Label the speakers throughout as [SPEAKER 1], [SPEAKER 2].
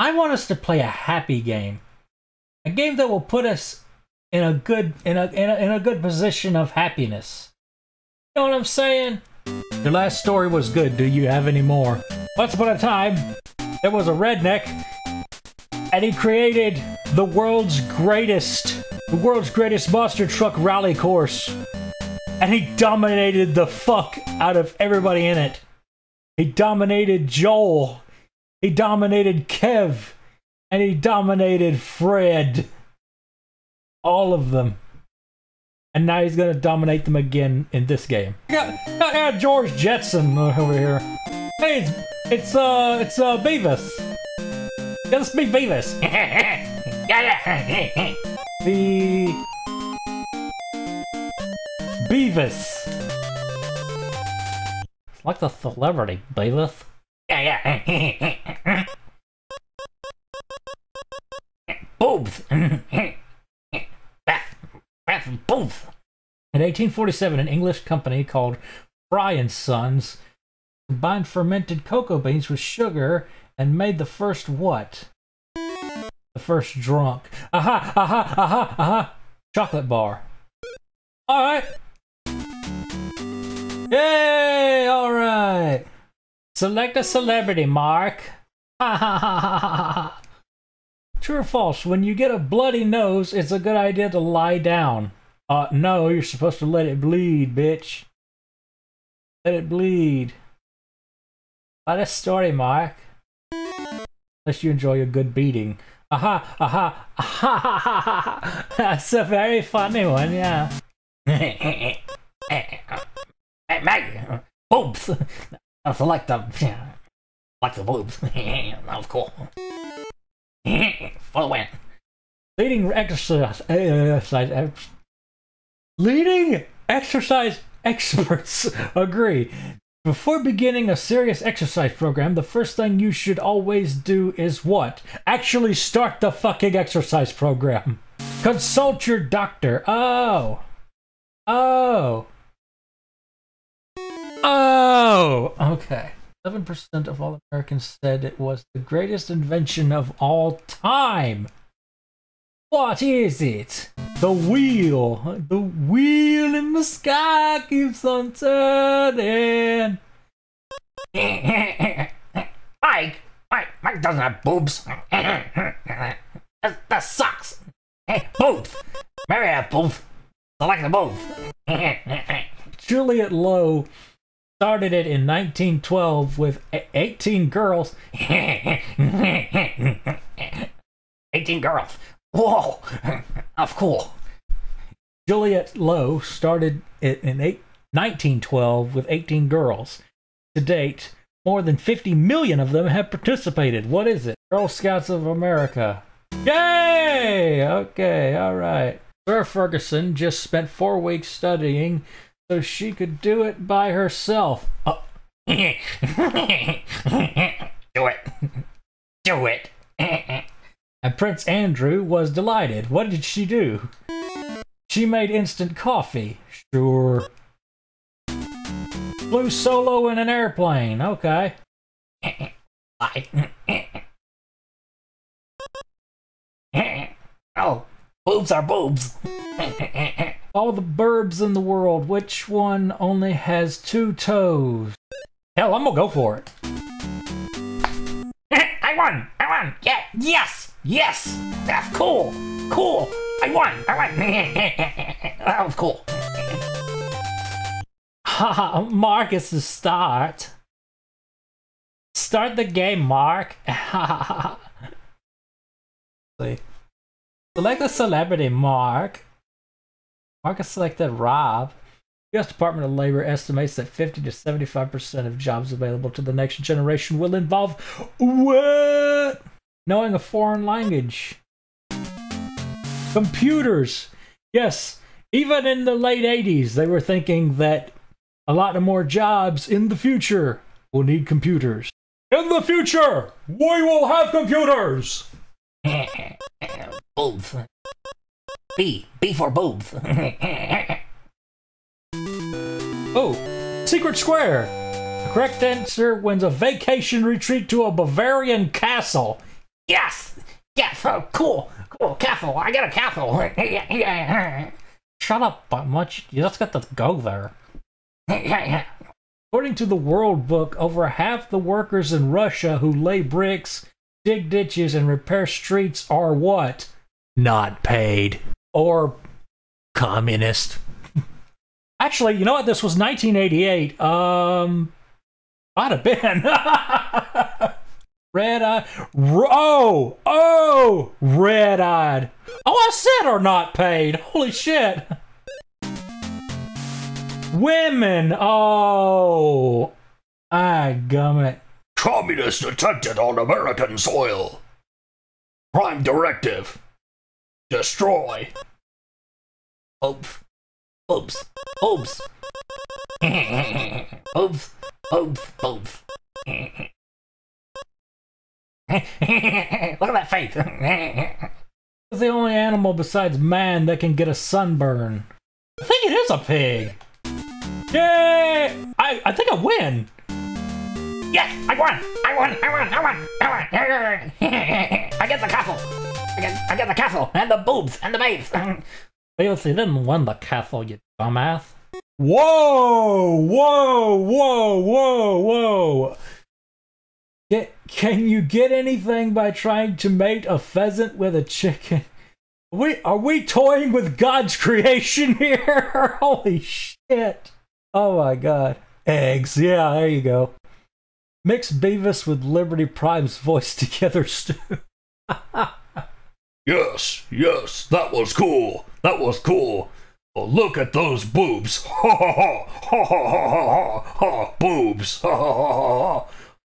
[SPEAKER 1] I want us to play a happy game. A game that will put us in a good in a in a, in a good position of happiness. You know what I'm saying? Your last story was good. Do you have any more? Once upon a time, there was a redneck, and he created the world's greatest, the world's greatest monster truck rally course, and he dominated the fuck out of everybody in it. He dominated Joel. He dominated Kev. And he dominated Fred. All of them. And now he's gonna dominate them again in this game. Got, got George Jetson over here. Hey, it's, it's uh, it's uh, Beavis. Gotta speak Beavis. the Beavis. It's like the celebrity, Beavis. Yeah, yeah. Boobs. In 1847, an English company called Fry and Sons combined fermented cocoa beans with sugar and made the first what? The first drunk. Aha, aha, aha, aha. Chocolate bar. All right. Yay! All right. Select a celebrity, Mark. Ha Ha ha ha ha ha. True or false? When you get a bloody nose, it's a good idea to lie down. Uh, no, you're supposed to let it bleed, bitch. Let it bleed. What a story, Mark. Unless you enjoy a good beating. Aha, aha, aha, ha, ha, ha. That's a very funny one, yeah. hey, Maggie, boobs. I select them. Like the boobs. that was cool. The win. Leading exercise, exercise, leading exercise experts agree. Before beginning a serious exercise program, the first thing you should always do is what? Actually start the fucking exercise program. Consult your doctor. Oh. Oh. Oh. Okay. 7% of all Americans said it was the greatest invention of all time. What is it? The wheel. The wheel in the sky keeps on turning.
[SPEAKER 2] Mike, Mike, Mike doesn't have boobs. that, that sucks. Boobs. Maybe I have boobs. I like the boobs.
[SPEAKER 1] Juliette Low started it in 1912 with 18 girls.
[SPEAKER 2] 18 girls. Whoa, that's cool.
[SPEAKER 1] Juliette Low started it in 1912 with 18 girls. To date, more than 50 million of them have participated. What is it? Girl Scouts of America. Yay! Okay, all right. Sarah Ferguson just spent four weeks studying so she could do it by herself.
[SPEAKER 2] Oh. do it. Do it.
[SPEAKER 1] And Prince Andrew was delighted. What did she do? She made instant coffee. Sure. Flew solo in an airplane. Okay.
[SPEAKER 2] oh, boobs are boobs.
[SPEAKER 1] All the burbs in the world, which one only has two toes? Hell, I'm gonna go for it.
[SPEAKER 2] I won! I won! Yeah! Yes! Yes! That's cool! Cool! I won! I won! that was cool.
[SPEAKER 1] Haha, Mark is the start. Start the game, Mark. Select a celebrity, Mark. Mark has selected Rob. U.S. Department of Labor estimates that 50 to 75% of jobs available to the next generation will involve? Knowing a foreign language. Computers. Yes, even in the late 80s, they were thinking that a lot of more jobs in the future will need computers. In the future, we will have computers!
[SPEAKER 2] boobs. B. B for boobs.
[SPEAKER 1] oh, Secret Square. The correct answer wins a vacation retreat to a Bavarian castle.
[SPEAKER 2] Yes! Yes! Oh, cool! Cool! Castle! I got a castle!
[SPEAKER 1] Shut up, but much. You just got to go there. According to the World Book, over half the workers in Russia who lay bricks, dig ditches, and repair streets are what? Not paid. Or communist. Actually, you know what? This was 1988. Um, might have been. Red eye. Oh, oh, red eyed. Oh, I said are not paid. Holy shit. Women. Oh, I gum it.
[SPEAKER 2] Communist detected on American soil. Prime directive. Destroy. Oops. Oops. Oops. oops. Oops. Oops. Look at that face.
[SPEAKER 1] It's the only animal besides man that can get a sunburn. I think it is a pig. Yay! I, I think I win.
[SPEAKER 2] Yes, I won! I won! I won! I won! I won! I get the castle! I get, I get the castle and the boobs and the babes.
[SPEAKER 1] Beavis, you didn't win the castle, you dumbass. Whoa! Whoa! Whoa! Whoa! Whoa! Can you get anything by trying to mate a pheasant with a chicken? We, are we toying with God's creation here? Holy shit. Oh my god. Eggs. Yeah, there you go. Mix Beavis with Liberty Prime's voice together, Stu.
[SPEAKER 2] yes, yes, that was cool. That was cool. Oh, look at those boobs. Ha ha ha ha ha ha ha ha boobs. Ha ha ha ha.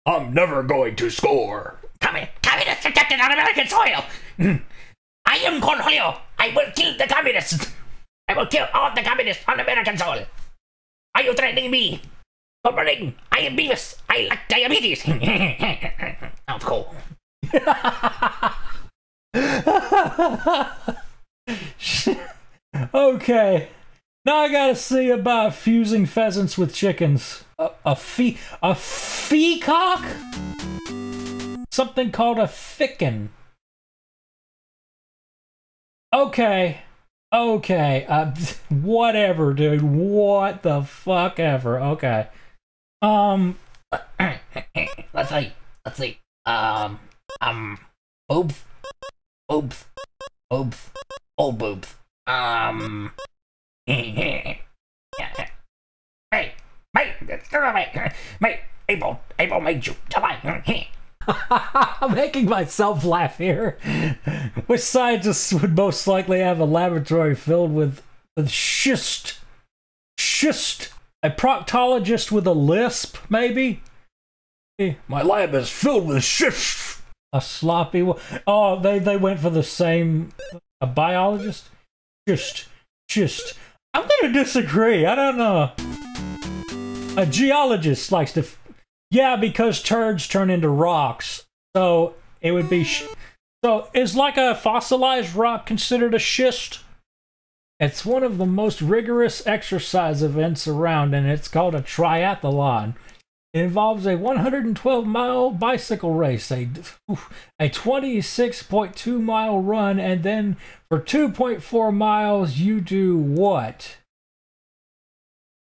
[SPEAKER 2] I'm never going to score. Communist, communist detected on American soil. I am Cornholio. I will kill the communists. I will kill all the communists on American soil. Are you threatening me? Governing, I am Beavis. I like diabetes. Sounds cool.
[SPEAKER 1] okay. Now I gotta see about fusing pheasants with chickens. A, a fee a feacock? Something called a ficken. Okay. Okay. Uh, whatever, dude. What the fuck ever. Okay. Um.
[SPEAKER 2] let's see. Let's see. Um. Um. Boobs. Boobs. Boobs. Old boobs. Um. hey. Mate, mate, mate, April, April made you. July.
[SPEAKER 1] I'm making myself laugh here. Which scientists would most likely have a laboratory filled with with schist, schist, a proctologist with a lisp, maybe.
[SPEAKER 2] Eh, my lab is filled with schist.
[SPEAKER 1] A sloppy. Oh, they they went for the same. A biologist. Just, just. I'm gonna disagree. I don't know. A geologist likes to. Yeah, because turds turn into rocks. So it would be. so is like a fossilized rock considered a schist? It's one of the most rigorous exercise events around, and it's called a triathlon. It involves a 112 mile bicycle race, a, a 26.2 mile run, and then for 2.4 miles, you do what?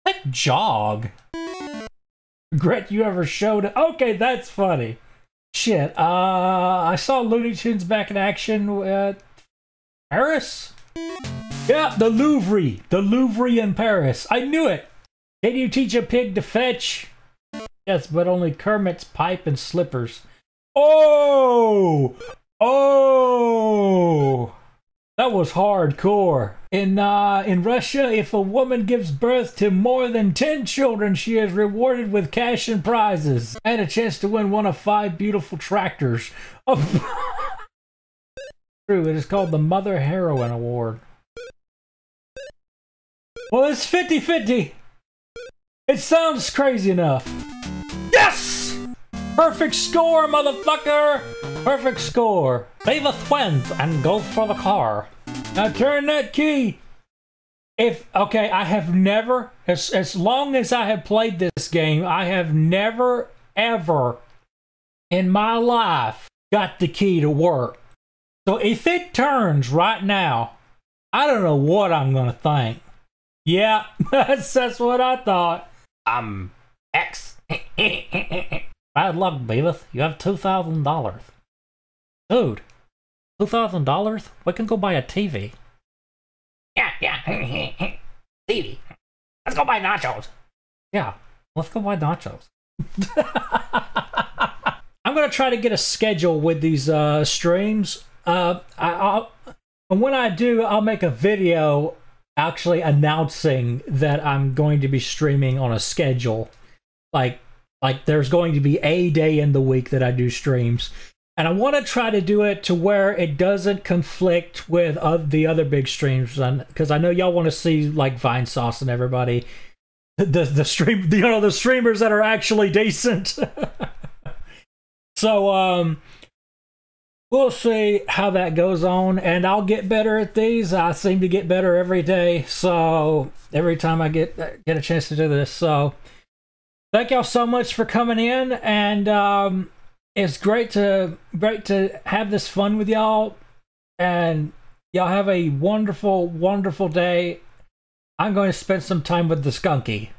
[SPEAKER 1] Like jog. Regret you ever showed it. Okay, that's funny. Shit. Uh, I saw Looney Tunes back in action at Paris. Yeah, the Louvre. The Louvre in Paris. I knew it. Can you teach a pig to fetch? Yes, but only Kermit's pipe and slippers. Oh! Oh! That was hardcore. In uh, in Russia, if a woman gives birth to more than 10 children, she is rewarded with cash and prizes and a chance to win one of five beautiful tractors. Oh. True, it is called the Mother Heroine Award. Well, it's 50-50. It sounds crazy enough. Yes! Perfect score, motherfucker! Perfect score. Beavis wins and goes for the car. Now turn that key. If okay, I have never, as as long as I have played this game, I have never ever in my life got the key to work. So if it turns right now, I don't know what I'm gonna think. Yeah, that's, that's what I thought. I'm X. Bad luck, Beavis. You have two thousand dollars. Dude, two thousand dollars? We can go buy a TV. Yeah, yeah. TV. Let's go buy nachos. Yeah, let's go buy nachos. I'm gonna try to get a schedule with these uh, streams. Uh, I, I'll, and when I do, I'll make a video actually announcing that I'm going to be streaming on a schedule. Like, like there's going to be a day in the week that I do streams, and I want to try to do it to where it doesn't conflict with uh, the other big streams, because I know y'all want to see like Vinesauce and everybody, the the stream, you know, the streamers that are actually decent. so, um, we'll see how that goes on and i'll get better at these. I seem to get better every day so every time i get get a chance to do this. So thank y'all so much for coming in and um it's great to great to have this fun with y'all and y'all have a wonderful wonderful day. I'm going to spend some time with the skunky